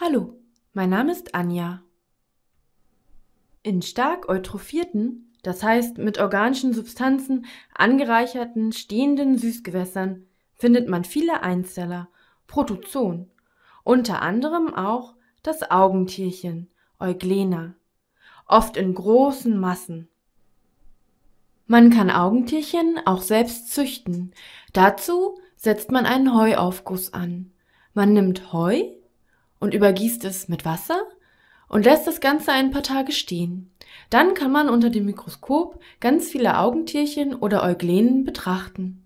Hallo, mein Name ist Anja. In stark eutrophierten, das heißt mit organischen Substanzen angereicherten stehenden Süßgewässern findet man viele Einzeller, Protozoen, unter anderem auch das Augentierchen Euglena, oft in großen Massen. Man kann Augentierchen auch selbst züchten. Dazu setzt man einen Heuaufguss an. Man nimmt Heu und übergießt es mit Wasser und lässt das Ganze ein paar Tage stehen. Dann kann man unter dem Mikroskop ganz viele Augentierchen oder Euglenen betrachten.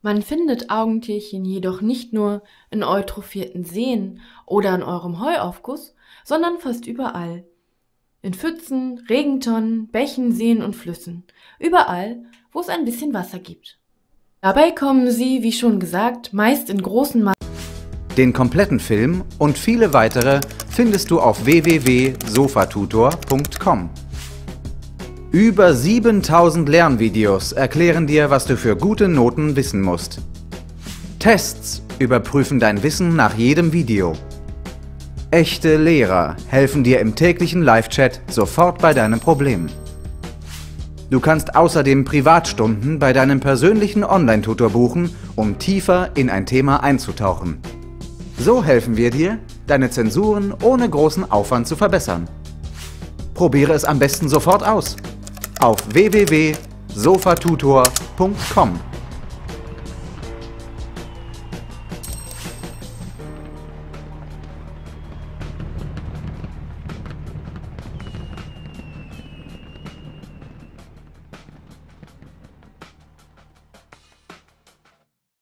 Man findet Augentierchen jedoch nicht nur in eutrophierten Seen oder in eurem Heuaufguss, sondern fast überall. In Pfützen, Regentonnen, Bächen, Seen und Flüssen. Überall, wo es ein bisschen Wasser gibt. Dabei kommen sie, wie schon gesagt, meist in großen Massen. Den kompletten Film und viele weitere findest du auf www.sofatutor.com. Über 7000 Lernvideos erklären dir, was du für gute Noten wissen musst. Tests überprüfen dein Wissen nach jedem Video. Echte Lehrer helfen dir im täglichen Live-Chat sofort bei deinem Problem. Du kannst außerdem Privatstunden bei deinem persönlichen Online-Tutor buchen, um tiefer in ein Thema einzutauchen. So helfen wir dir, deine Zensuren ohne großen Aufwand zu verbessern. Probiere es am besten sofort aus auf www.sofatutor.com.